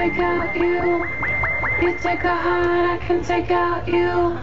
take out you. You take a heart, I can take out you.